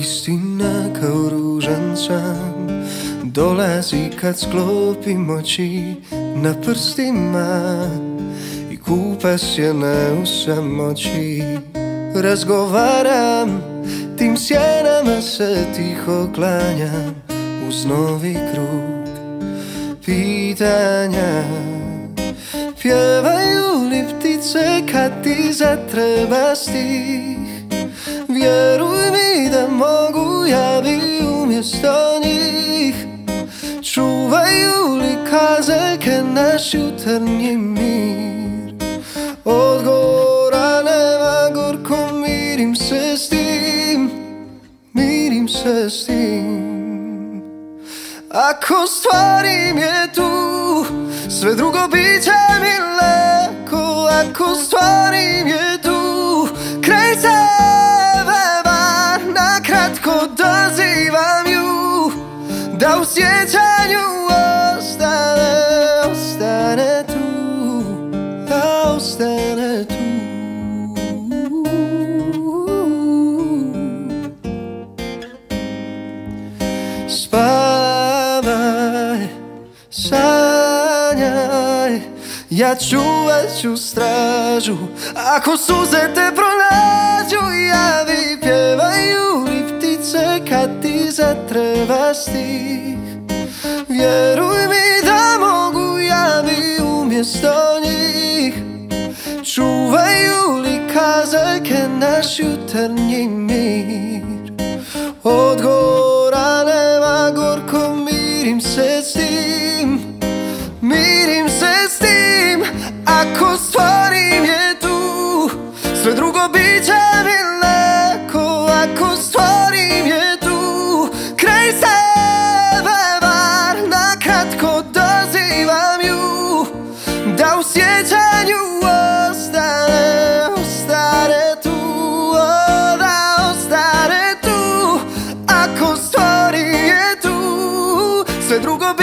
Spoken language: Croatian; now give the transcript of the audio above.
Istina kao ružan san Dolazi kad sklopim oči na prstima I kupa sjene u samoći. Razgovaram, tim sjenama se tiho klanjam Uz novi krug pitanja. Pjevaju li ptice kad ti zatreba stih? Vjeruj mi da mogu ja bi umjesto njih. Čuvaju li kazaljke naš jutarnji mir? Od gora nema gorko mirim se s tim Mirim se s tim Ako stvarim je tu Sve drugo bit će mi lako. Ako stvarim je tu Kraj kratko dozivam ju Da u sjećanju ostane, ostane tu Da ostane tu Ja čuvat ću stražu Ako suze te pronađu Javi pjevaju kad ti zatreba stih. Vjeruj mi da mogu ja bi umjesto njih. Čuvaju li kazaljke naš jutarnji